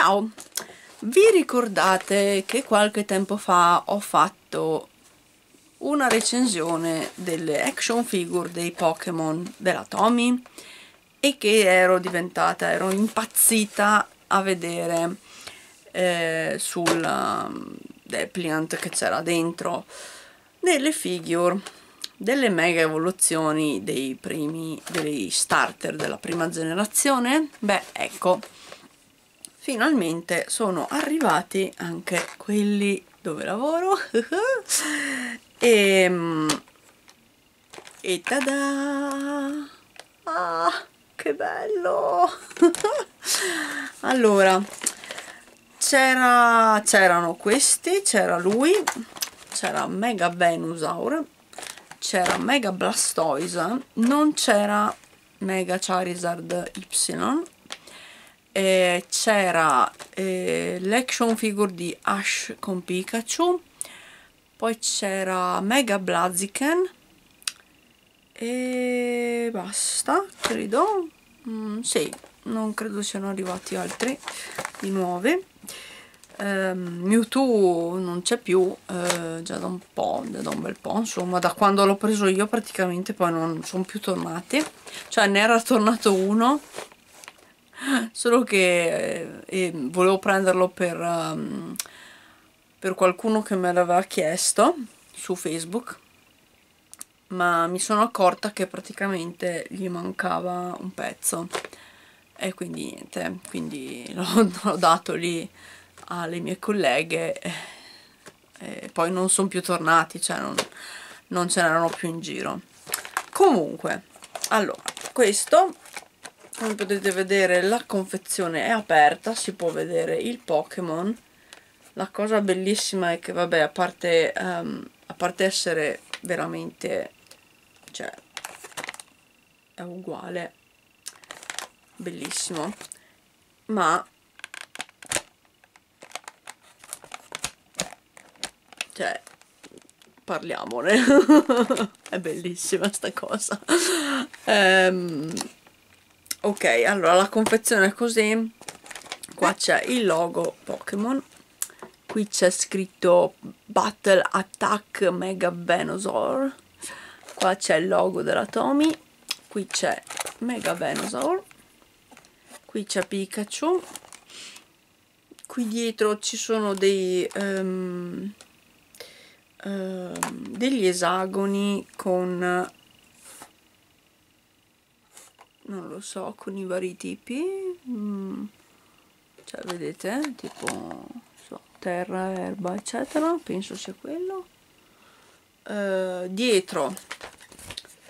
Ciao! Vi ricordate che qualche tempo fa ho fatto una recensione delle action figure dei Pokémon della Tommy e che ero diventata, ero impazzita a vedere eh, sul um, Depliant che c'era dentro delle figure delle mega evoluzioni dei primi dei starter della prima generazione beh ecco finalmente sono arrivati anche quelli dove lavoro. E e tada! Ah che bello! Allora c'era c'erano questi c'era lui c'era Mega Venusaur c'era Mega Blastoise non c'era Mega Charizard Y c'era eh, l'action figure di Ash con Pikachu poi c'era Mega Blaziken e basta credo. Mm, sì non credo siano arrivati altri di nuovi. Um, Mewtwo non c'è più uh, già da un po', da un bel po' insomma da quando l'ho preso io praticamente poi non sono più tornati. Cioè ne era tornato uno solo che eh, volevo prenderlo per, um, per qualcuno che me l'aveva chiesto su Facebook ma mi sono accorta che praticamente gli mancava un pezzo e quindi niente, quindi l'ho dato lì alle mie colleghe e poi non sono più tornati, cioè non, non ce n'erano più in giro. Comunque, allora, questo come potete vedere la confezione è aperta, si può vedere il Pokémon. La cosa bellissima è che vabbè, a parte, um, a parte essere veramente, cioè, è uguale, bellissimo, ma cioè parliamone. È bellissima sta cosa. Um, ok allora la confezione è così. Qua c'è il logo Pokémon. Qui c'è scritto Battle Attack Mega Venusaur. Qua c'è il logo della Tomy. Qui c'è Mega Venusaur. Qui c'è Pikachu. Qui dietro ci sono dei um, Ehm, degli esagoni con non lo so con i vari tipi mm, cioè vedete tipo so, terra erba eccetera penso sia quello. Uh, dietro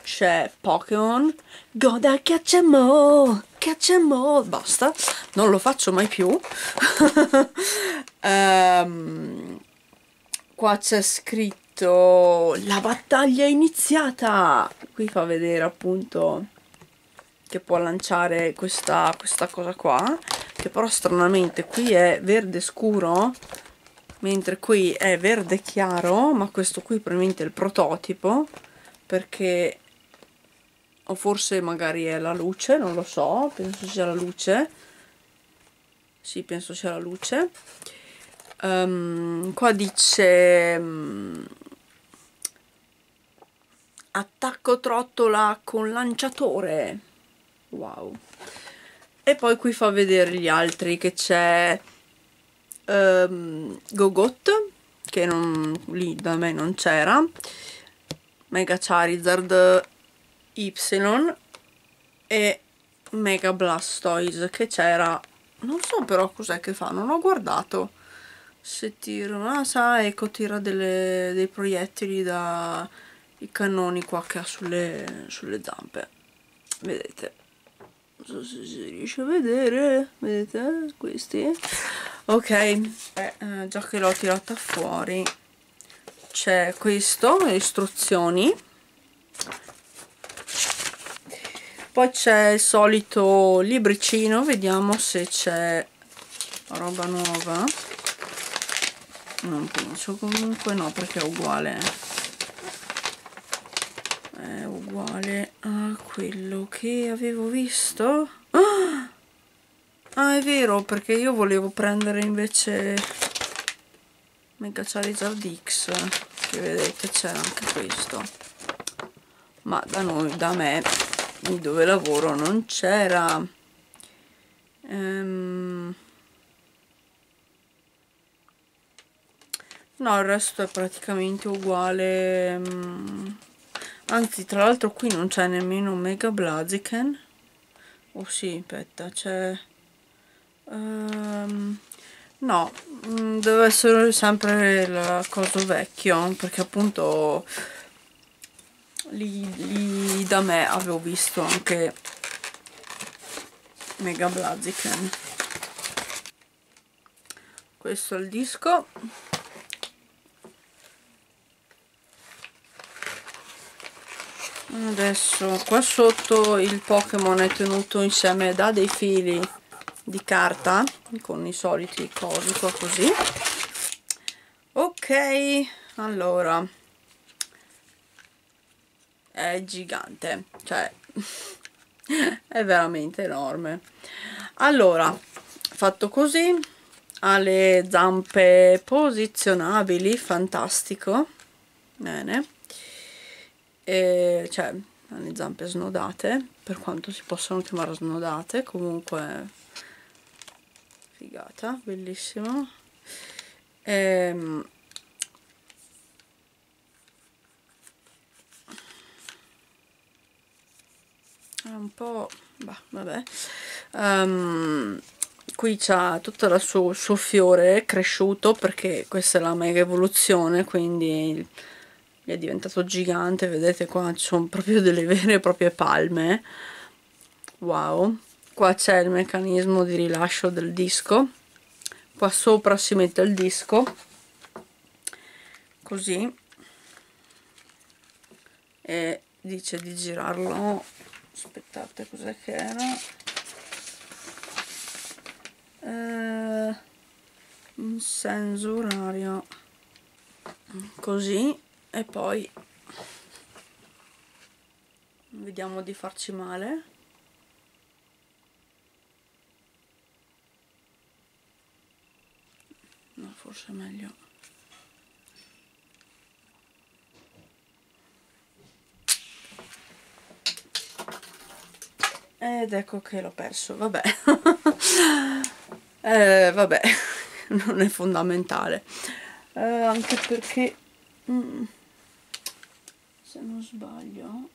c'è Pokémon. Goda Cacciamo Cacciamo basta non lo faccio mai più. Um, qua c'è scritto la battaglia è iniziata qui fa vedere appunto che può lanciare questa, questa cosa qua che però stranamente qui è verde scuro mentre qui è verde chiaro ma questo qui probabilmente è il prototipo perché o forse magari è la luce non lo so penso sia la luce. Sì penso sia la luce. Um, qua dice um, attacco trottola con lanciatore wow. E poi qui fa vedere gli altri che c'è um, Gogot che non, lì da me non c'era. Mega Charizard Y e Mega Blastoise che c'era. Non so però cos'è che fa non ho guardato. Se tiro ah sa ecco tira delle, dei proiettili da i cannoni qua che ha sulle, sulle zampe. Vedete non so se si riesce a vedere vedete questi. Ok eh, eh, già che l'ho tirata fuori c'è questo le istruzioni. Poi c'è il solito libricino vediamo se c'è roba nuova. Non penso comunque no perché è uguale è uguale a quello che avevo visto. Ah, ah è vero perché io volevo prendere invece Mega Charizard X che vedete c'è anche questo. Ma da noi da me dove lavoro non c'era. Ehm, no il resto è praticamente uguale ehm, anzi tra l'altro qui non c'è nemmeno Mega Blaziken. Oh sì aspetta c'è um, no mm, deve essere sempre il coso vecchio perché appunto lì, lì da me avevo visto anche Mega Blaziken. Questo è il disco adesso qua sotto il Pokémon è tenuto insieme da dei fili di carta con i soliti cosi qua così. Ok allora. È gigante cioè è veramente enorme. Allora fatto così ha le zampe posizionabili fantastico. Bene e cioè ha le zampe snodate per quanto si possono chiamare snodate comunque figata bellissimo. Ehm è un po' bah, vabbè. Um, qui c'ha tutto il suo, suo, fiore cresciuto perché questa è la mega evoluzione quindi è diventato gigante vedete qua ci sono proprio delle vere e proprie palme. Wow. Qua c'è il meccanismo di rilascio del disco. Qua sopra si mette il disco. Così. E dice di girarlo. Aspettate cos'è che era? Eh, un senso orario. Così e poi vediamo di farci male. No forse è meglio. Ed ecco che l'ho perso vabbè. Eh, vabbè non è fondamentale. Eh, anche perché mm, se non sbaglio.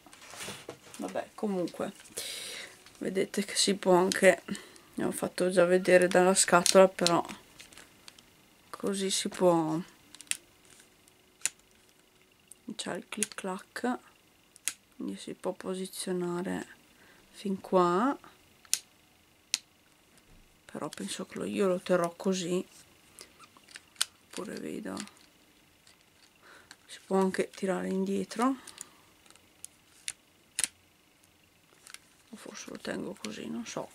Vabbè comunque vedete che si può anche ne ho fatto già vedere dalla scatola però così si può. C'è il clic clac quindi si può posizionare fin qua. Però penso che io lo terrò così oppure vedo si può anche tirare indietro. O forse lo tengo così non so.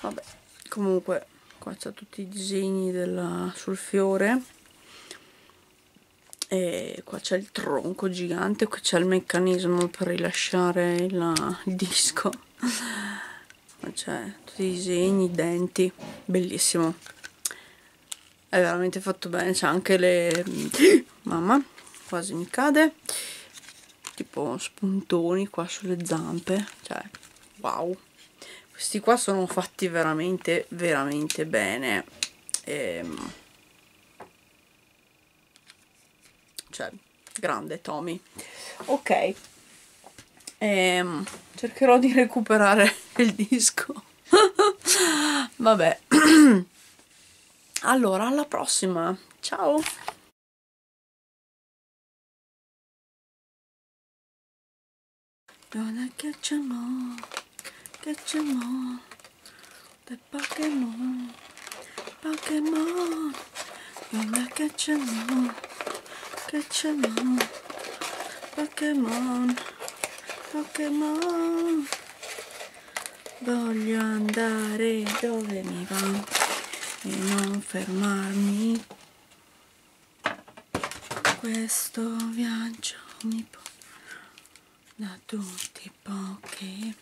Vabbè comunque qua c'è tutti i disegni della, sul fiore. E qua c'è il tronco gigante qui c'è il meccanismo per rilasciare il, il disco. C'è tutti i disegni, i denti bellissimo. È veramente fatto bene c'è anche le mamma quasi mi cade. Tipo spuntoni qua sulle zampe cioè wow. Questi qua sono fatti veramente veramente bene. Ehm, cioè grande Tommy. Ok. Ehm, cercherò di recuperare il disco. Vabbè. Allora alla prossima. Ciao Gonna catch 'em all, catch 'em all, the Pokemon, Pokemon, gonna catch 'em all, catch 'em all, Pokemon, Pokemon. Voglio andare dove mi va e non fermarmi. Questo viaggio mi porta da tutti i pochi